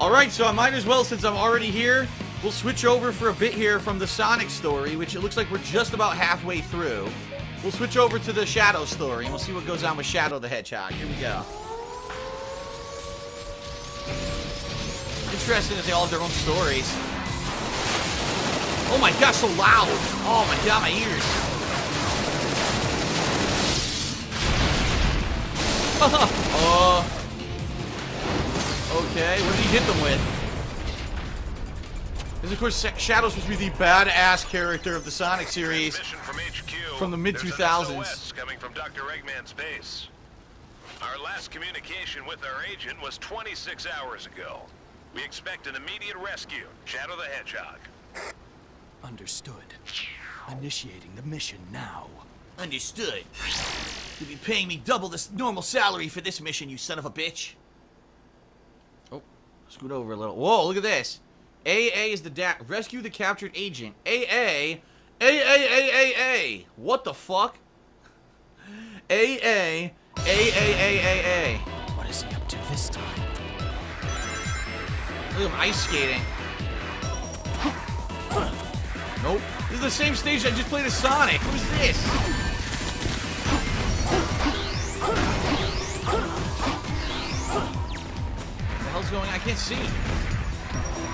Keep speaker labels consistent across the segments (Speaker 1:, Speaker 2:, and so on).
Speaker 1: Alright, so I might as well, since I'm already here, we'll switch over for a bit here from the Sonic story, which it looks like we're just about halfway through. We'll switch over to the Shadow story, and we'll see what goes on with Shadow the Hedgehog. Here we go. Interesting that they all have their own stories. Oh my gosh, so loud! Oh my god, my ears. uh, okay, what did he hit them with? Because of course Shadow's supposed to be the badass character of the Sonic series
Speaker 2: from, HQ.
Speaker 1: from the mid 2000s.
Speaker 2: coming from Dr. Eggman's base. Our last communication with our agent was 26 hours ago. We expect an immediate rescue. Shadow the Hedgehog.
Speaker 3: Understood. Initiating the mission now.
Speaker 1: Understood. You'll be paying me double this normal salary for this mission, you son of a bitch. Scoot over a little. Whoa, look at this. AA is the da rescue the captured agent. AA, AAAAA. What the fuck? AA, AAAAA.
Speaker 3: What is he up to this time?
Speaker 1: Look at him ice skating. Nope. This is the same stage I just played as Sonic. Who's this? Hell's going on? I can't see.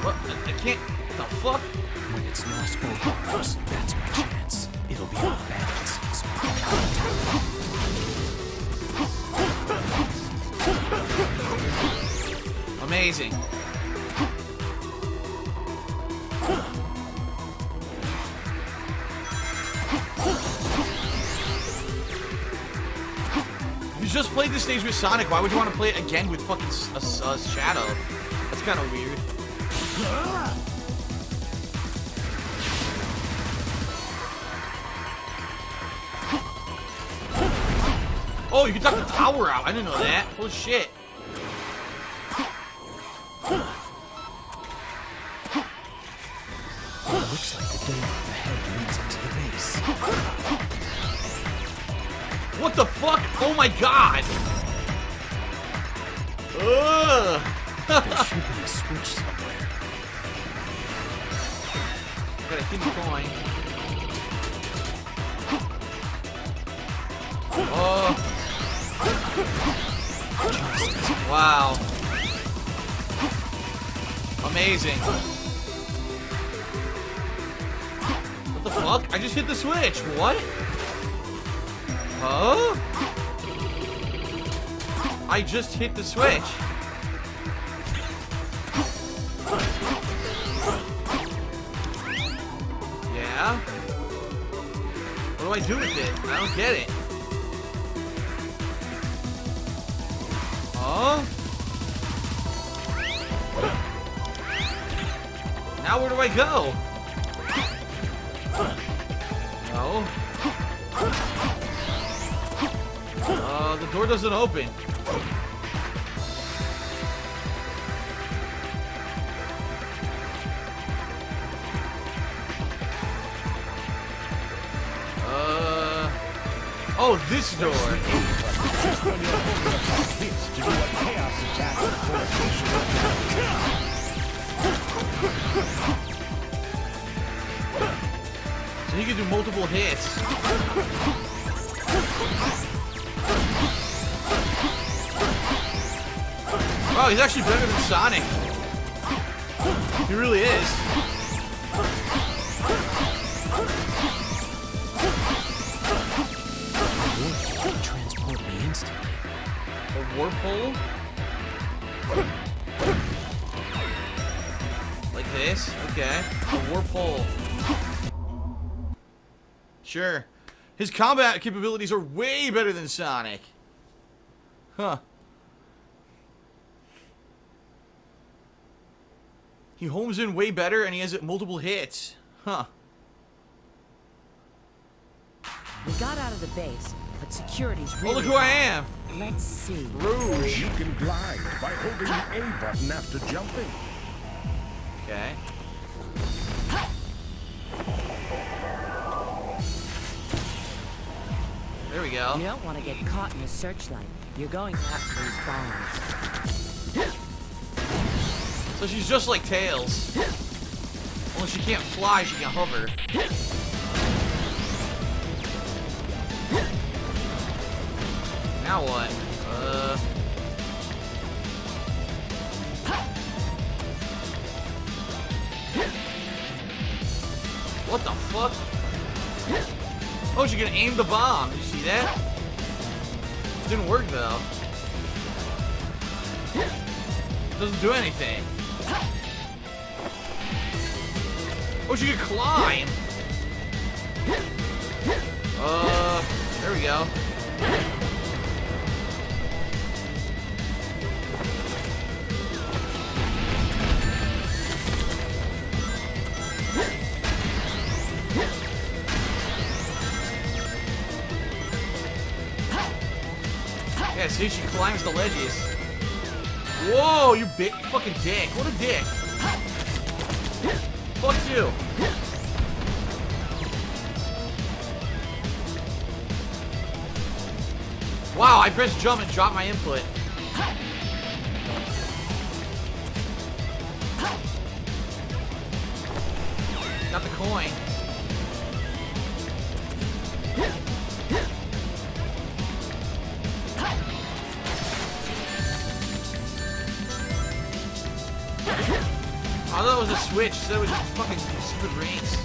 Speaker 1: What? I, can't. What the fuck?
Speaker 3: When it's lost both arms, that's my chance. It'll be. So
Speaker 1: Amazing. Just played this stage with Sonic, why would you want to play it again with fucking a, a Shadow? That's kind of weird. Oh, you can knock the tower out. I didn't know that. Holy shit. Wow. Amazing. What the fuck? I just hit the switch. What? Huh? I just hit the switch. Yeah? What do I do with it? I don't get it. Now where do I go? No. Uh, the door doesn't open. Oh, this door. So he can do multiple hits. Wow, he's actually better than Sonic. He really is. Warp hole? Like this? Okay. A warp hole. Sure. His combat capabilities are way better than Sonic. Huh. He homes in way better and he has multiple hits. Huh.
Speaker 4: We got out of the base, but security's really
Speaker 1: Oh, look who I am.
Speaker 4: Let's see.
Speaker 1: Rouge.
Speaker 5: You can glide by holding the A button after jumping.
Speaker 1: Okay. There we go.
Speaker 4: You don't want to get caught in the searchlight. You're going to have to use bombs.
Speaker 1: So she's just like Tails. Only she can't fly, she can hover. Now what? Uh... What the fuck? Oh, she can aim the bomb. You see that? It didn't work though. Doesn't do anything. Oh, she can climb. Uh, there we go. See, she climbs the ledges. Whoa, you big fucking dick. What a dick. Fuck you. Wow, I pressed jump and dropped my input. Got the coin. A switch, so it was fucking stupid rings.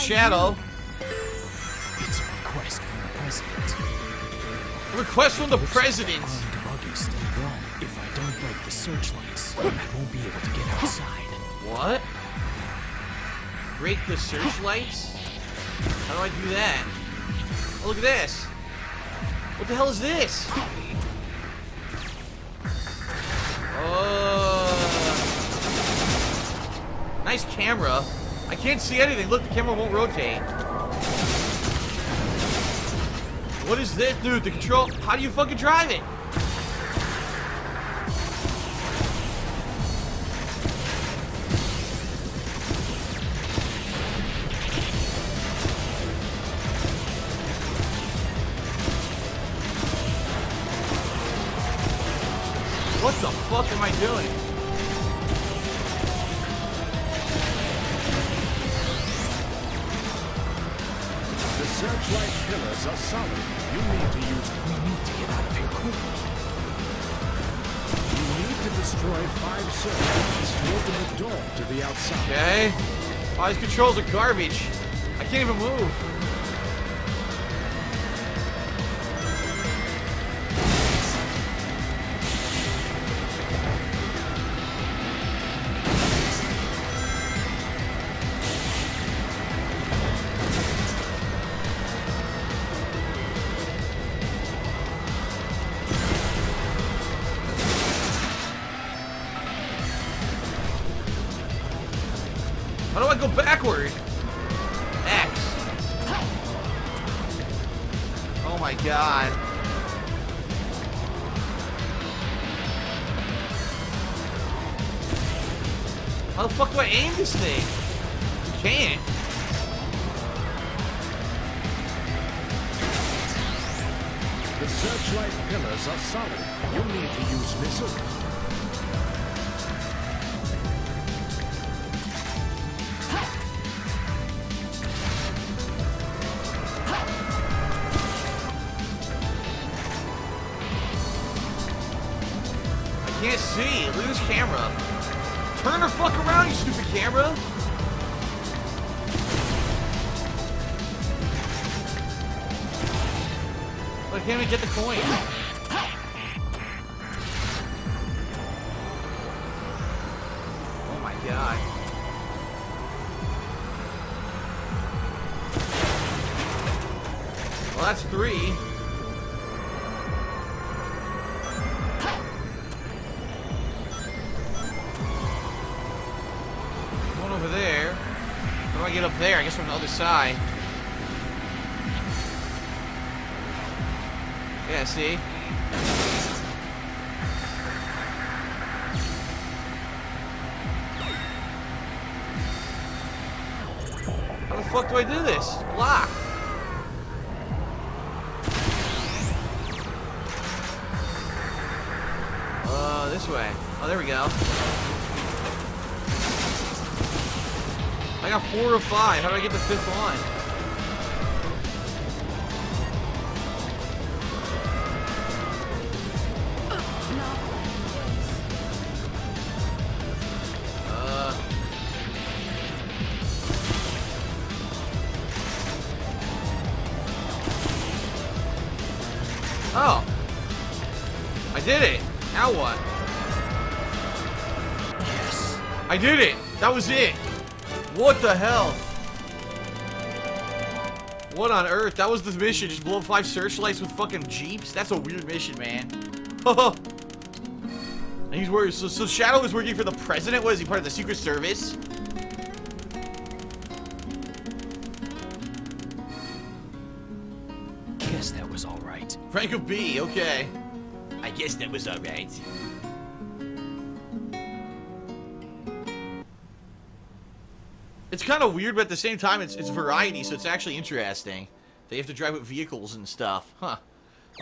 Speaker 4: Shadow.
Speaker 3: It's a request from the president.
Speaker 1: Request from the president.
Speaker 3: Going to August and Rome. If I don't break the searchlights, I won't be able to get outside.
Speaker 1: What? Break the searchlights? How do I do that? Oh, look at this. What the hell is this? Oh. Nice camera. I can't see anything. Look, the camera won't rotate. What is this, dude? The control. How do you fucking drive it?
Speaker 5: Searchlight pillars are solid. You need to use.
Speaker 3: We need to get out of here quickly.
Speaker 5: You need to destroy five searchlights to open the door to the outside.
Speaker 1: Okay. Oh, these controls are garbage. I can't even move. How the fuck do I aim this thing? You can't.
Speaker 5: The searchlight pillars are solid. You need to use missiles.
Speaker 1: Camera. Can't even get the coin. Oh my god. Well, that's three. There? I guess from the other side. Yeah, see? How the fuck do I do this? Block. Uh, this way. Oh, there we go. I got four of five. How do I get the fifth one? Uh. Oh. I did it. Now what?
Speaker 3: Yes.
Speaker 1: I did it. That was it. What the hell? What on earth? That was the mission. Just blow up five searchlights with fucking jeeps? That's a weird mission, man. And He's working. So, so Shadow is working for the president. What is he part of the Secret Service?
Speaker 3: Guess that was all right.
Speaker 1: Rank of B. Okay. I guess that was alright. It's kind of weird, but at the same time, it's, it's variety, so it's actually interesting. They have to drive with vehicles and stuff. Huh.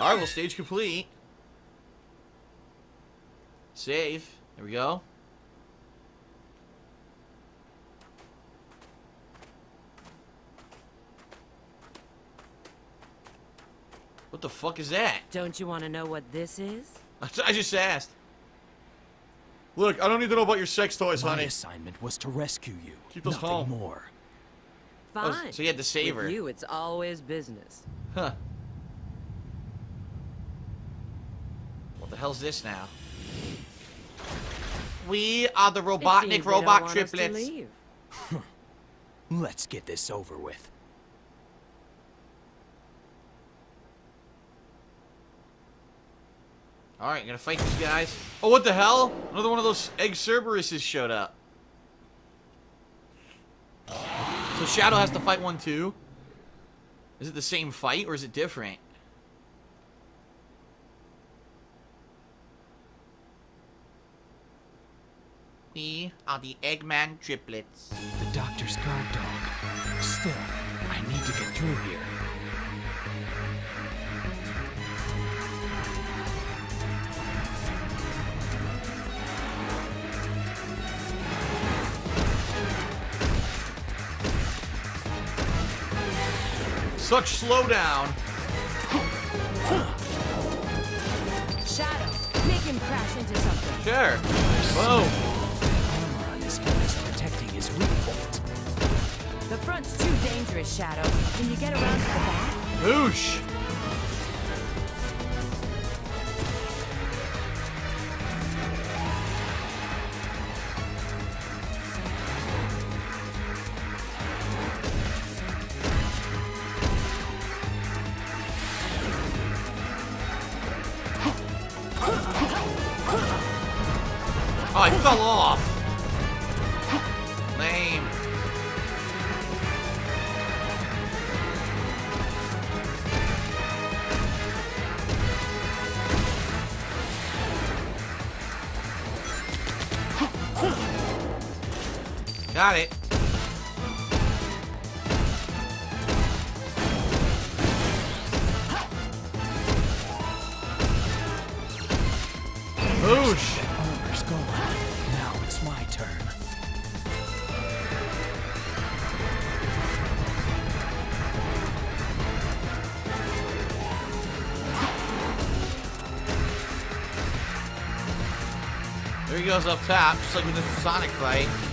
Speaker 1: Alright, well, stage complete. Save. There we go. What the fuck is that?
Speaker 4: Don't you want to know what this is?
Speaker 1: I just asked. Look, I don't need to know about your sex toys,
Speaker 3: My
Speaker 1: honey.
Speaker 3: assignment was to rescue you.
Speaker 1: Keep those
Speaker 3: Nothing
Speaker 1: home.
Speaker 3: more.
Speaker 1: Oh,
Speaker 4: Fine.
Speaker 1: so you had to save
Speaker 4: With
Speaker 1: her.
Speaker 4: you, it's always business.
Speaker 1: Huh. What the hell's this now? We are the
Speaker 4: It
Speaker 1: Robotnik
Speaker 4: seems they don't
Speaker 1: robot
Speaker 4: want to
Speaker 1: triplets.
Speaker 4: leave.
Speaker 3: Let's get this over with.
Speaker 1: Alright, gonna fight these guys. Oh, what the hell? Another one of those egg Cerberuses showed up. So Shadow has to fight one too? Is it the same fight or is it different? We are the Eggman triplets.
Speaker 3: The doctor's guard dog. Still, I need to get through here.
Speaker 1: Such slowdown.
Speaker 4: Shadow, make him crash into something.
Speaker 1: Sure. Whoa.
Speaker 3: Armor on his head is protecting his weak point.
Speaker 4: The front's too dangerous, Shadow. Can you get around to the back?
Speaker 1: Boosh. Fell off. Lame. Got it. Goes up top, just like with the Sonic fight.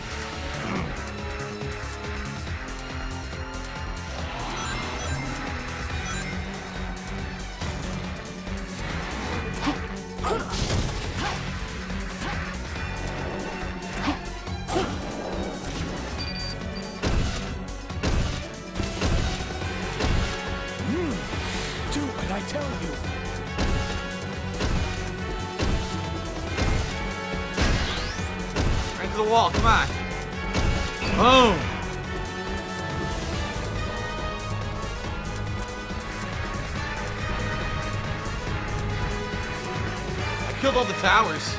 Speaker 1: Killed all the towers.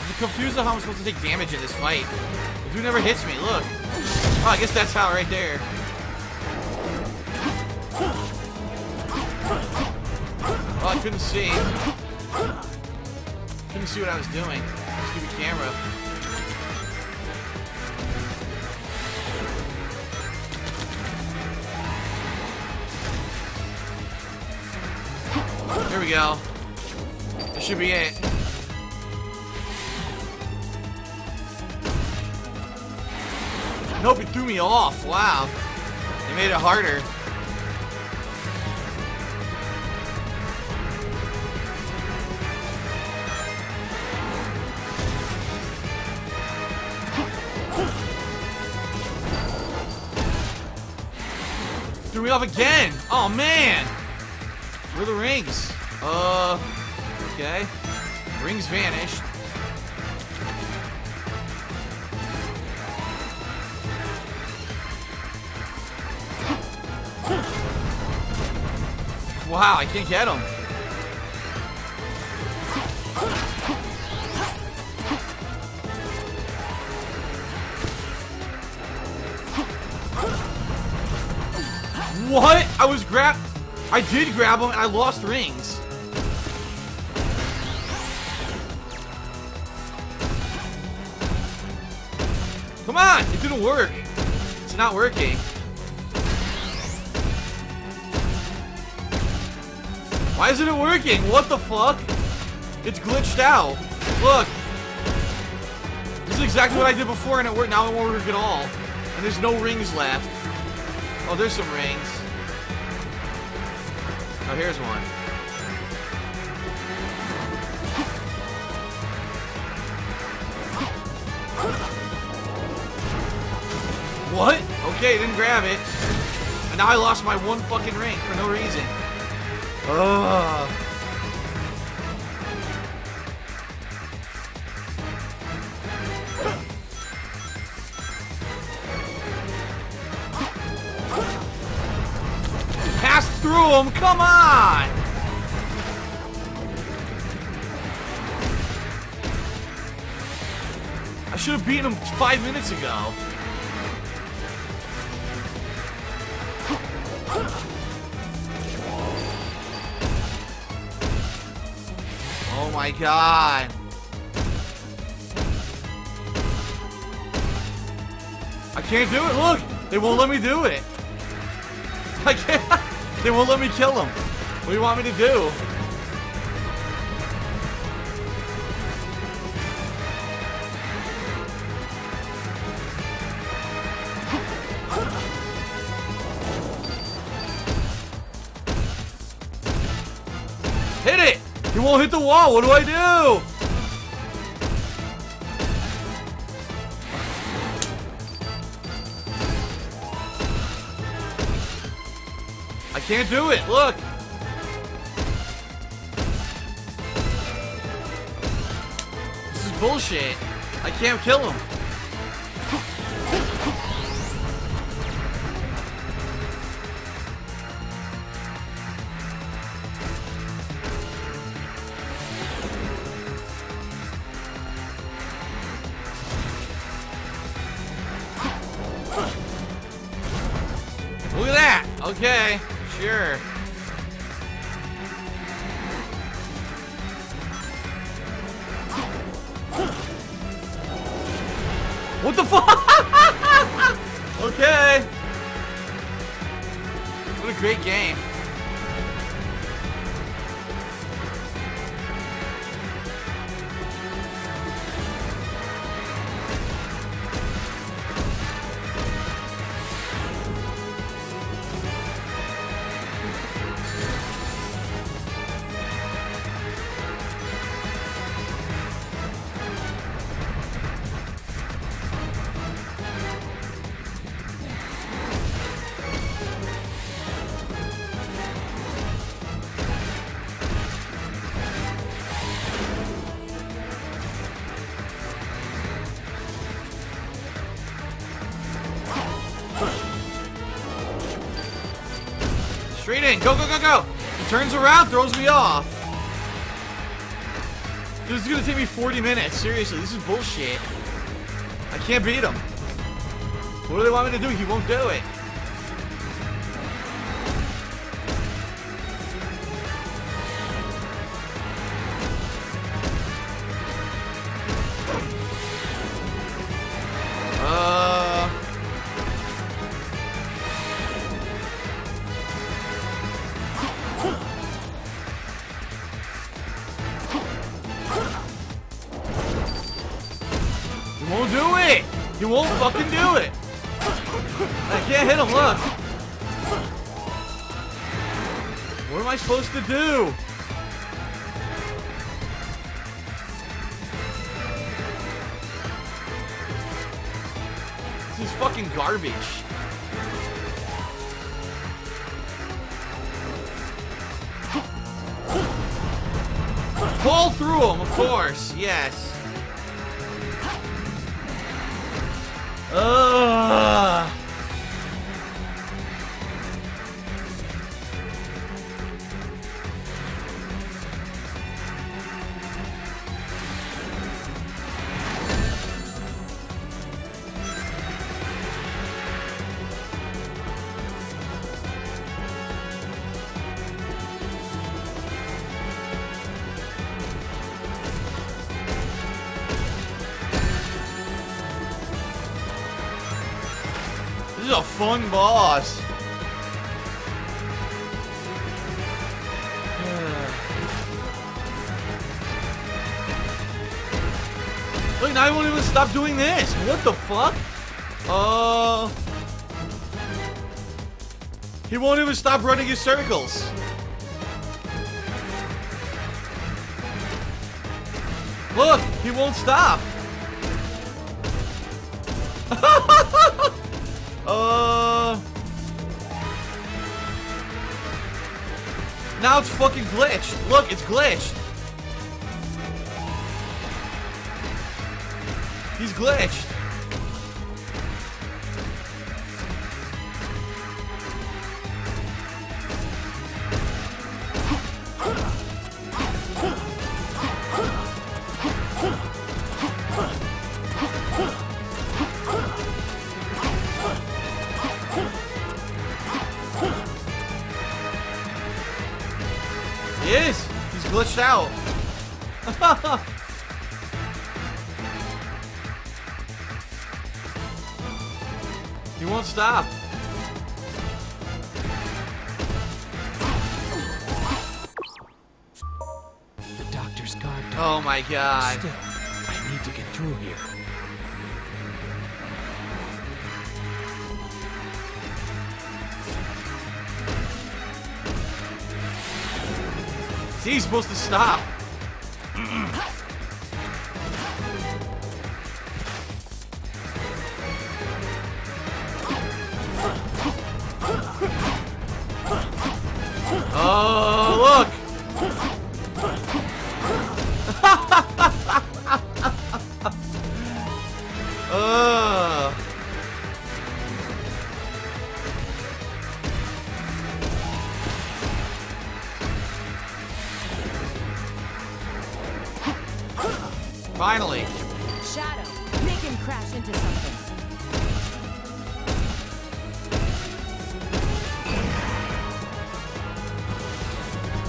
Speaker 1: I'm confused on how I'm supposed to take damage in this fight. The dude never hits me, look. Oh, I guess that's how right there. Oh, I couldn't see. Couldn't see what I was doing. Stupid camera. We go. This should be it. Nope, it threw me off. Wow. They made it harder. Threw me off again. Oh, man. Where are the rings? Uh, okay. Rings vanished. Wow, I can't get him. What? I was grab- I did grab him and I lost rings. Work. It's not working. Why isn't it working? What the fuck? It's glitched out. Look. This is exactly what I did before and it worked. Now it won't work at all. And there's no rings left. Oh, there's some rings. Oh, here's one. What? Okay, didn't grab it. And now I lost my one fucking ring for no reason. Ugh. Through him, come on! I should have beaten him five minutes ago. My god. I can't do it. Look, they won't let me do it. I can't. They won't let me kill him. What do you want me to do? Hit the wall. What do I do? I can't do it. Look. This is bullshit. I can't kill him. In. Go, go, go, go. He turns around, throws me off. This is gonna take me 40 minutes. Seriously, this is bullshit. I can't beat him. What do they want me to do? He won't do it. Won't fucking do it! I can't hit him, look! What am I supposed to do? This is fucking garbage. Pull through him, of course. Yes. Fun boss. Look, now I won't even stop doing this. What the fuck? Uh... He won't even stop running his circles. Look, he won't stop. Uh. Now it's fucking glitched. Look, it's glitched. He's glitched. Oh my god.
Speaker 3: Still, I need to get through here.
Speaker 1: See, he's supposed to stop. Finally.
Speaker 4: Shadow, make him crash into something.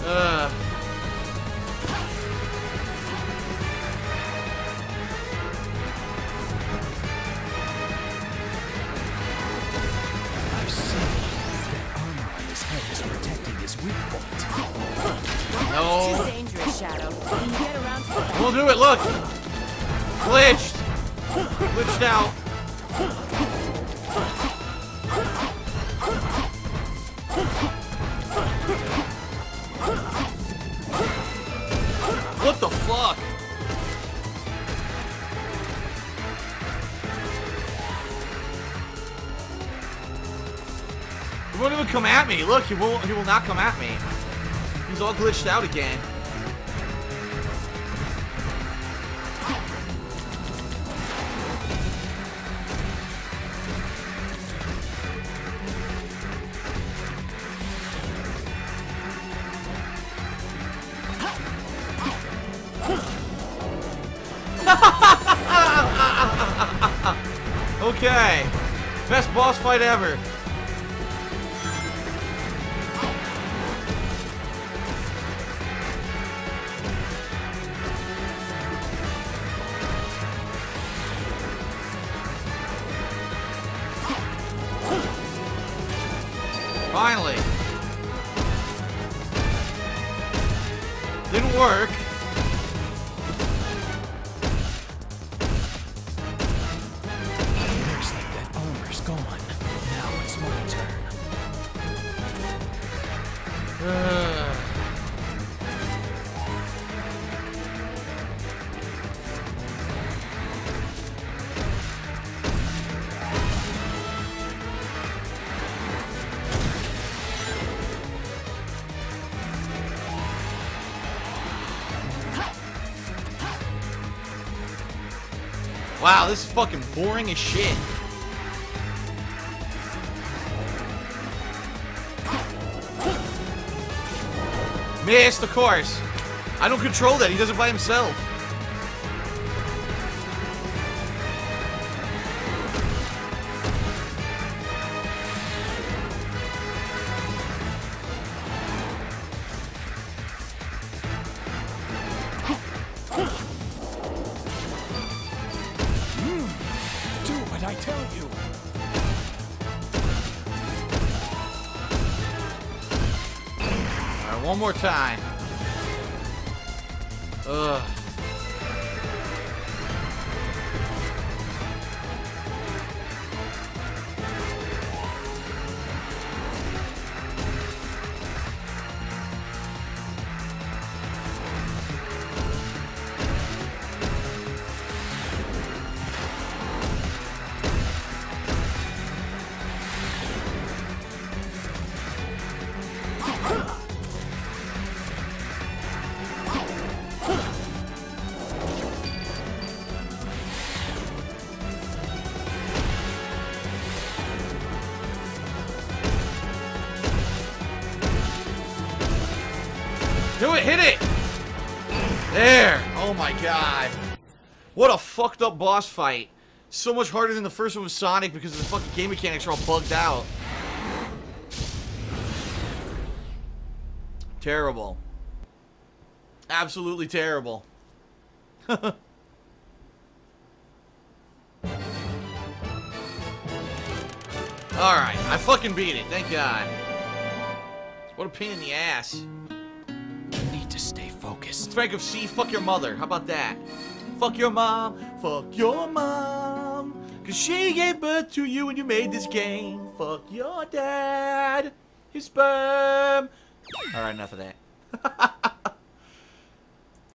Speaker 1: Ugh.
Speaker 3: I see. That armor on his head is protecting his weak point.
Speaker 1: No.
Speaker 4: Too dangerous, Shadow. Can you get around to the back?
Speaker 1: We'll do it, look! Glitched! Glitched out. What the fuck? He won't even come at me. Look, he won't. he will not come at me. He's all glitched out again. Best boss fight ever. Wow, this is fucking boring as shit. Missed, of course. I don't control that. He does it by himself. One more time. Ugh. Do it, hit it! There! Oh my god. What a fucked up boss fight. So much harder than the first one with Sonic because the fucking game mechanics are all bugged out. Terrible. Absolutely terrible. Alright, I fucking beat it, thank god. What a pain in the ass.
Speaker 3: Focused.
Speaker 1: Frank of C, fuck your mother. How about that? Fuck your mom. Fuck your mom. Cause she gave birth to you and you made this game. Fuck your dad. His sperm. Alright, enough of that.